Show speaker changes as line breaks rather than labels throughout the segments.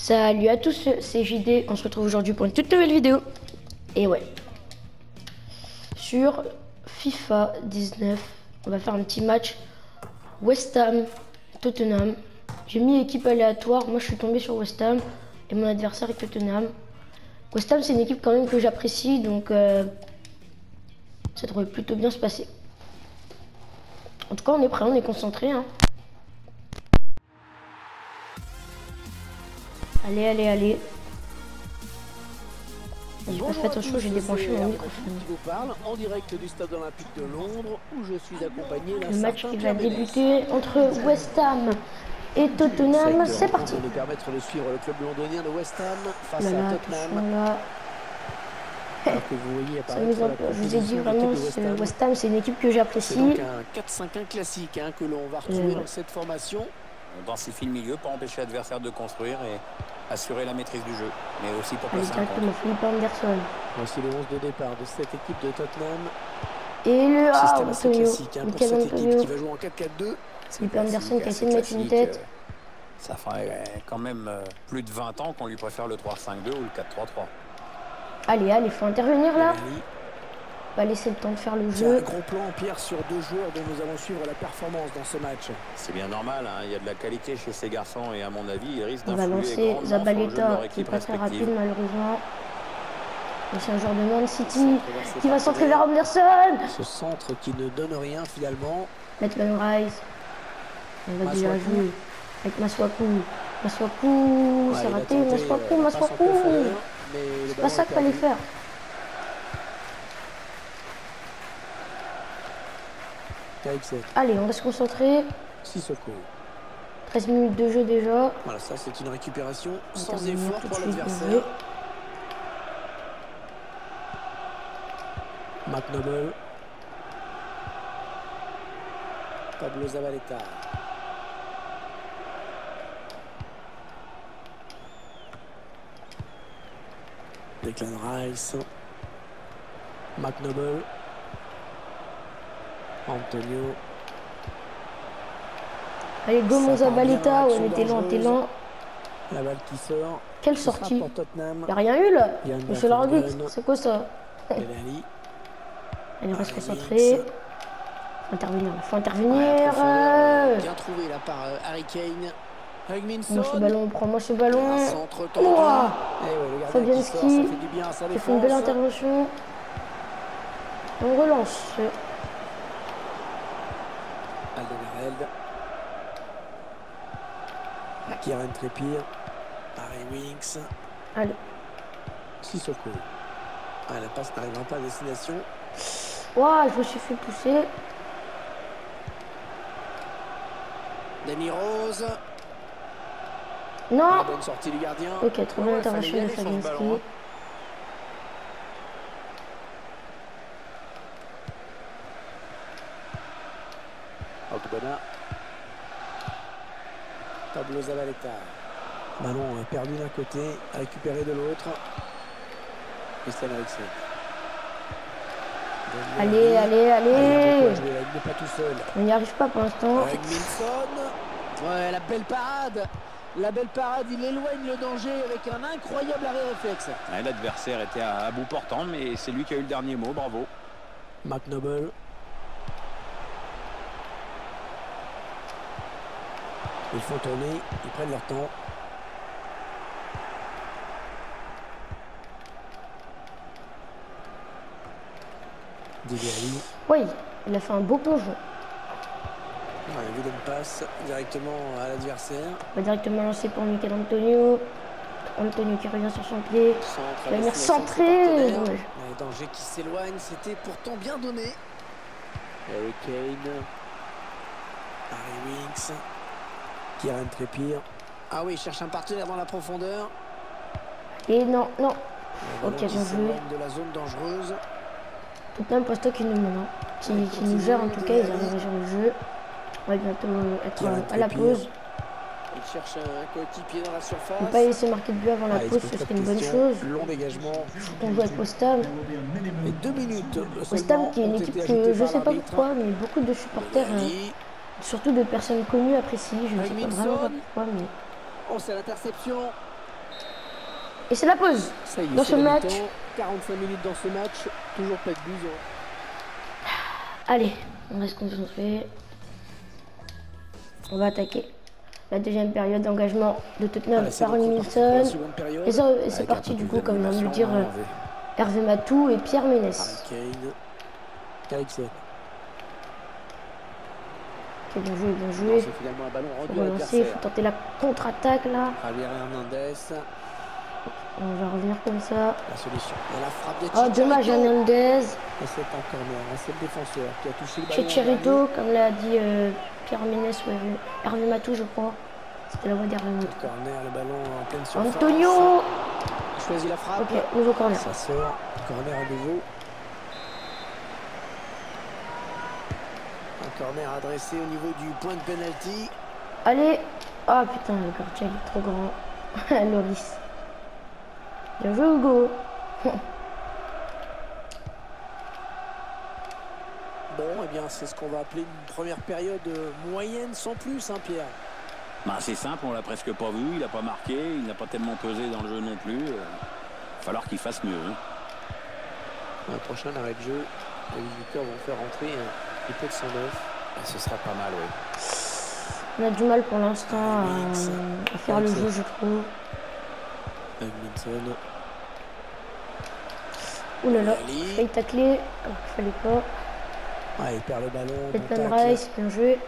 Salut à tous, c'est JD. On se retrouve aujourd'hui pour une toute nouvelle vidéo. Et ouais. Sur FIFA 19, on va faire un petit match West Ham, Tottenham. J'ai mis équipe aléatoire. Moi, je suis tombé sur West Ham et mon adversaire est Tottenham. West Ham, c'est une équipe quand même que j'apprécie, donc euh, ça devrait plutôt bien se passer. En tout cas, on est prêt, on est concentré. Hein. Allez, allez, allez. J'ai pas fait attention, j'ai débranché mon microphone.
Vous parle en direct du stade olympique de Londres où je suis accompagné
Le match qui va débuter entre West Ham et Tottenham, c'est parti.
De nous permettre de suivre le club londonien de West Ham face
Là,
à
là,
Tottenham.
attention là.
Alors que vous voyez
Ça
apparaître
nous en-
la
Je vous ai dit vraiment, c'est-
West Ham.
C'est une équipe que
C'est
j'apprécie.
donc un 4-5-1 classique hein, que l'on va retrouver
ouais.
dans cette formation.
On densifie le milieu pour empêcher l'adversaire de construire et assurer la maîtrise du jeu, mais aussi pour placer un contre.
directement, Philippe Anderson.
Voici le 11 de départ de cette équipe de Tottenham.
Et le ah,
Système assez
Antonio.
classique hein, pour cette équipe
Antonio.
qui va jouer en 4-4-2.
Philippe Anderson qui a essayé de mettre une tête.
euh, Ça ferait euh, quand même euh, plus de 20 ans qu'on lui préfère le 3-5-2 ou le 4-3-3.
Allez, allez, faut intervenir là. Va laisser le temps de faire le
C'est un
jeu.
gros plan pierre sur deux joueurs dont nous allons suivre la performance dans ce match.
C'est bien normal, hein, il y a de la qualité chez ces garçons et à mon avis, ils risquent
On va
d'influer
lancer
grandement sur le jeu de
Zabaleta, qui est
équipe
pas très rapide malheureusement. C'est un joueur de Man City qui va centrer vers Anderson.
Ce centre qui ne donne rien finalement.
Maitland Rice. On va déjà
Masuaku.
jouer avec Maswaku. Maswaku,
Ouais,
c'est raté. Maswaku, Maswaku. C'est pas ça qu'il fallait faire. Allez, on va se concentrer.
Sissoko.
13 minutes de jeu déjà.
Voilà, ça c'est une récupération
On
sans effort pour l'adversaire. McNoble. Pablo Zabaleta. Declan Rice. McNoble. Antonio.
Allez, go
Ça
mon
part bien
Zabaleta.
dans
Ouais,
l'action
mais t'es lent, t'es lent.
La balle qui sort.
Quelle sortie
Tottenham.
Y'a rien eu là Monsieur l'arbitre, c'est quoi ça. Allez, on
Harry
concentrer.
Winks.
Faut intervenir, faut
Ouais,
intervenir. euh.
Bien trouvé là par euh, Harry Kane.
Moi ce ballon, prends-moi ce ballon. Ouah.
Eh ouais,
Fabianski. Qui fait une belle intervention. On relance.
Kieran Trippier. Harry Winks.
Allez.
Sissoko. Ah, la passe n'arrivera pas à destination.
Ouah, je me suis fait pousser.
Danny Rose.
Non
La bonne sortie du gardien.
Ok, trop bonne
Ouais,
intervention
fallait y
de Fabianski.
ballon, hein.
Ogbonna. Pablo Zabaleta. Ballon euh, perdu d'un côté, récupéré de l'autre. Christian Eriksen.
Allez, allez, allez
à jouer là, il n'est pas tout seul.
On n'y arrive pas pour l'instant.
Ouais, la belle parade. La belle parade, il éloigne le danger avec un incroyable arrêt réflexe.
Ouais, L'adversaire était à, à bout portant, mais c'est lui qui a eu le dernier mot, bravo.
McNoble. Ils font tourner, ils prennent leur temps.
Oui, il a fait un beau plongeon.
Ouais, vilaine passe directement à l'adversaire.
On va directement lancer pour Michael Antonio. Antonio qui revient sur son pied.
Centre
Il va venir centrer.
danger qui s'éloigne, c'était pourtant bien donné. Harry Kane. Harry Winks. Kieran Trippier. Ah oui, il cherche un partenaire dans la profondeur.
Et non, non.
Le
Ok,
ballon qui
bien joué.
s'éloigne de la zone dangereuse.
Tottenham Posto qui nous mène. Qui, qui nous gère en tout cas, ils arrivent gérer le jeu. On va bientôt être à la pause.
Il cherche un coéquipier dans la surface.
Ne pas laisser marquer de but avant la
Ah,
pause, ce serait une bonne chose.
Long dégagement.
On joue avec Ham
seulement
qui est une équipe que je
par
sais pas pourquoi, mais beaucoup de supporters, euh. Surtout de personnes connues, apprécient. Je ne sais pas vraiment pas pourquoi, mais
Oh, c'est l'interception.
Et c'est la pause.
Ça y est,
Dans ce match.
mi-temps. 45 minutes dans ce match. Toujours pas de hein.
Allez, on reste concentré. On va attaquer. La deuxième période d'engagement de Tottenham par Wilson. Et, c'est parti du coup, comme vient de le dire
Hervé.
Matou et Pierre Ménès.
Kane.
Ok, bien joué, bien joué.
C'est finalement un ballon
Faut
rendu à
relancer, il faut tenter la contre-attaque là.
Javier Hernandez.
On va revenir comme ça.
La solution. Et la frappe de
Oh, dommage. Hernandez.
Et c'est un corner. hein, C'est le défenseur qui a touché le ballon.
Chicharito, comme l'a dit euh, Pierre Ménès ou Hervé, Matou, je crois. C'était la voix d'Hervé Matou.
Le corner, le ballon en pleine surface.
Antonio
Il choisit la frappe.
Ok, nouveau corner.
Ça sort. Corner à nouveau. Un corner adressé au niveau du point de penalty.
Allez Ah putain, le quartier il est trop grand. Loris. Bien joué Hugo.
Bon, eh bien, c'est ce qu'on va appeler une première période euh, moyenne sans plus, hein, Pierre.
Bah, c'est simple, on l'a presque pas vu, il n'a pas marqué, il n'a pas tellement pesé dans le jeu non plus. Il va falloir qu'il fasse mieux. hein.
Un prochain arrêt de jeu, les visiteurs vont faire entrer un petit peu de 109.
Ah, ce sera pas mal, oui.
On a du mal pour l'instant à, à faire le jeu, je trouve.
Edmondson.
Ouh là là, tacler, alors qu'il fallait pas.
Ah, il perd le ballon.
Rice, bien joué.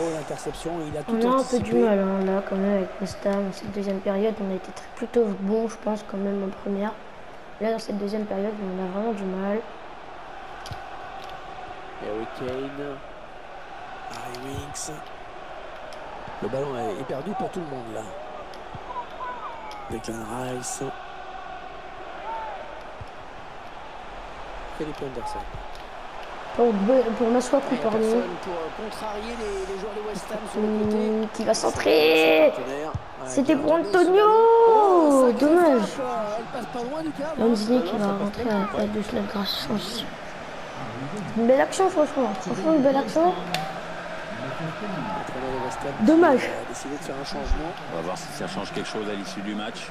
L'interception, il a tout
On a un peu du mal hein, là quand même avec West Ham. Cette deuxième période, on a été très- plutôt bon, je pense, quand même en première. Là, dans cette deuxième période, on a vraiment du mal.
Harry Kane. Harry Winks. Le ballon est est perdu pour tout le monde là. Declan Rice. Philippe Anderson.
Pour, pour Masuaku,
Il y a
pardon.
euh,
qui va centrer. C'était pour Antonio Dommage. Lanzini qui va rentrer à la de Snap grâce. Une belle action, franchement. Franchement, une belle action. Dommage.
On va voir si ça change quelque chose à l'issue du match.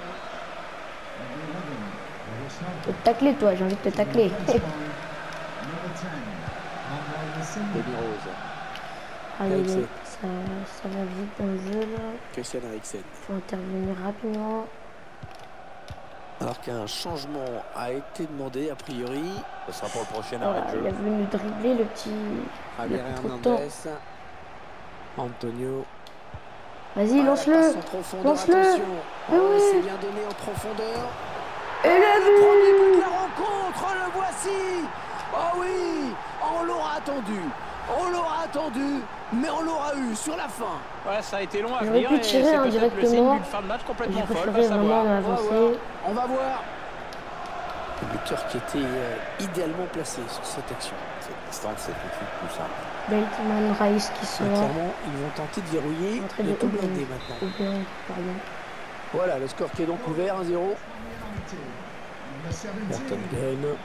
Te tacler, toi, j'ai envie de te tacler.
Denis Rose.
Allez,
Eriksen.
ça, ça va vite dans le jeu, là.
Christian Eriksen.
Faut intervenir rapidement.
Alors qu'un changement a été demandé, a priori.
Ce sera pour le prochain
Voilà,
arrêt de
il a voulu nous dribbler, le petit...
Javier. Hernandez. Antonio.
Vas-y,
Ah,
lance-le. Lance-le.
Oh,
oui.
C'est bien donné en profondeur.
Et la
Premier but de la rencontre, le voici. Oh oui, on l'aura attendu. On l'aura attendu, mais on l'aura eu sur la fin.
Ouais, ça a été long à venir.
pu tirer
c'est peut-être le
indirectement.
signe d'une fin de match
J'ai
complètement folle, va savoir.
On va voir. On va voir. Le buteur qui était euh, idéalement placé sur cette action.
Cette distance, c'est tout plus simple.
Beltman Rice qui sort.
clairement, ils vont tenter de verrouiller de tout blinder maintenant.
Pardon.
Voilà, le score qui est donc ouvert, 1-0. Burton Gunn.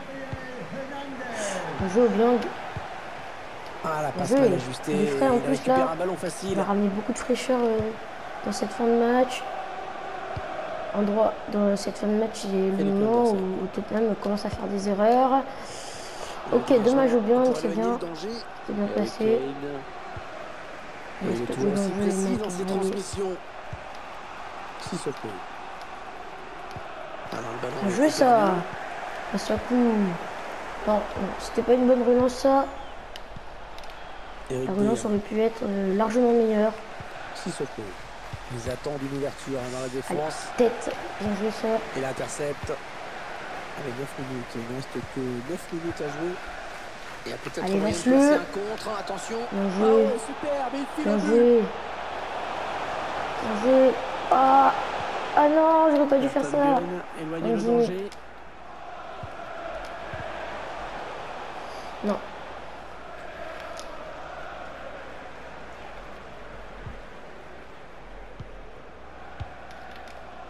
On joue au Oblong.
Ah, la passe mal ajustée.
Il frais en
Il
plus, là.
un ballon
Il
facile.
a ramené beaucoup de fraîcheur euh, dans cette fin de match. En droit, dans cette fin de match, il est le moment où, où Tottenham commence à faire des erreurs. Ok, dommage au bien,
Pour
c'est bien.
le.
C'est bien passé.
Kane.
Il
Il est toujours aussi
le jeu,
précis dans ses transmissions. Le
Bien joué ça non, c'était pas une bonne relance ça.
Eric
La relance aurait pu être euh, largement meilleure.
Sissoko. Ils attendent une ouverture hein, dans la
Allez,
défense.
tête. Bien joué ça.
Et l'intercepte. Allez, 9 minutes. Il ne reste que 9 minutes à jouer. Il y a peut-être
Allez,
moyen de placer un contre. Attention.
Bien
Ah
joué.
ouais, super. Mais il
Bien joué. Bien joué. Ah, ah non, j'aurais pas dû faire ça.
Gunn, Éloigner le danger.
Non.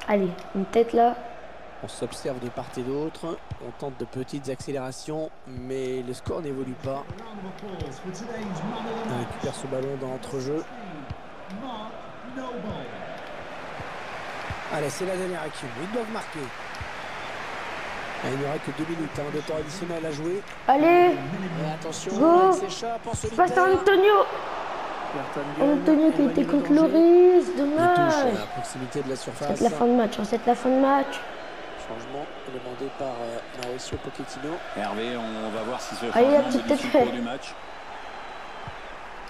Allez, une tête là.
On s'observe de part et d'autre. On tente de petites accélérations, mais le score n'évolue pas. On récupère ce ballon dans l'entrejeu. Allez, c'est la dernière action. Ils doivent marquer. Ah, il n'y aura que deux minutes hein, de temps additionnel à jouer.
Allez,
Et attention,
Go. passe à Antonio. Antonio qui était contre Loris, dommage.
à proximité de la surface.
C'est la fin de match, hein, c'est la fin de match.
Changement demandé par euh, Mauricio Pochettino.
Hervé, on va voir si ce
Allez, la
changement
petite tête
le cours
fait.
du match.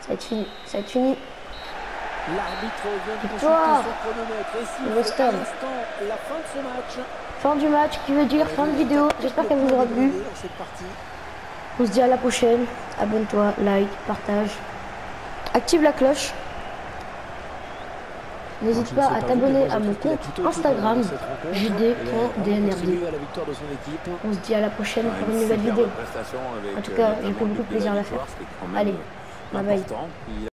Ça va être fini, ça va être fini.
L'arbitre vient de consulter son chronomètre et à
Ham.
l'instant la fin de ce match.
Fin du match, qui veut dire fin de vidéo. J'espère qu'elle vous aura plu. On se dit à la prochaine. Abonne-toi, like, partage. Active la cloche. N'hésite pas à t'abonner à mon compte Instagram. JD.DNRD. On se dit à la prochaine pour une nouvelle vidéo. En tout
euh,
cas,
notamment
j'ai pris beaucoup de plaisir à la faire. Allez,
euh,
bye bye.